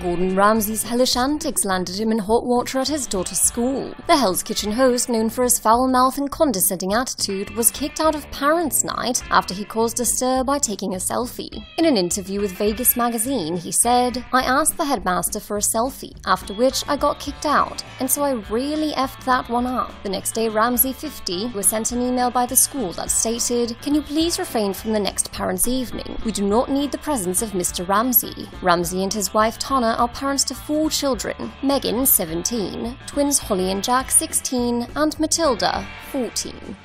Gordon Ramsay's hellish antics landed him in hot water at his daughter's school. The Hell's Kitchen host, known for his foul mouth and condescending attitude, was kicked out of Parents' Night after he caused a stir by taking a selfie. In an interview with Vegas magazine, he said, I asked the headmaster for a selfie, after which I got kicked out, and so I really effed that one up. The next day, Ramsay, 50, was sent an email by the school that stated, Can you please refrain from the next parents' evening? We do not need the presence of Mr. Ramsay. Ramsay and his wife Tana are parents to four children Megan, 17, twins Holly and Jack, 16, and Matilda, 14.